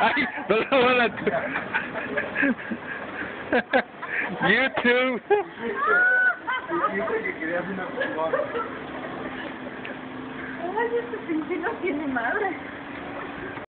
Ay, no lo van a... YouTube. Quería hacer una Ay, este pinche no tiene madre.